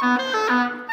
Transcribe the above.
Uh, uh.